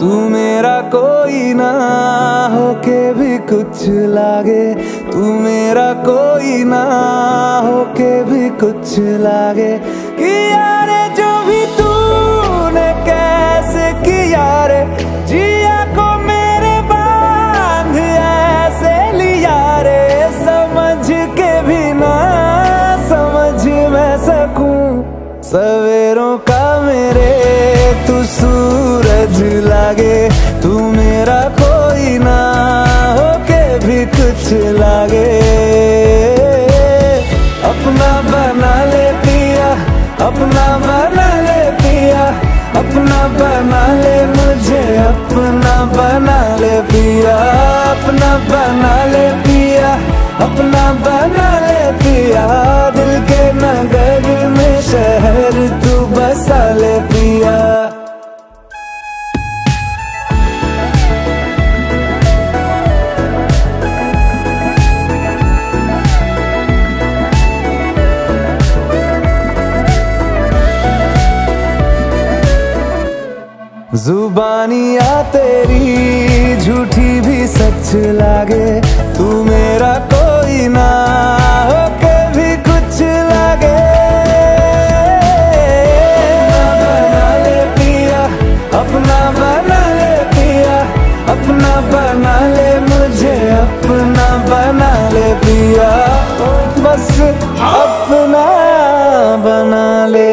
तू मेरा कोई ना होके भी कुछ लागे। तू मेरा कोई ना होके भी कुछ लागे। कि यारे जो भी तूने कैसे किया रे, जिया को मेरे बाँध ऐसे लिया रे। समझ के भी ना समझ मैं सकूँ। सवेरों का मेरे लागे, तू मेरा कोई ना हो के भी कुछ लागे। अपना बना ले पिया अपना बना ले पिया अपना बना ले मुझे, अपना बना ले पिया, अपना बना ले पिया, अपना बना जुबानिया तेरी, झूठी भी सच लागे। तू मेरा कोई ना भी कुछ लागे। बना ले पिया, अपना बना ले अपना बना ले मुझे, अपना बना ले पिया। बस अपना बना ले।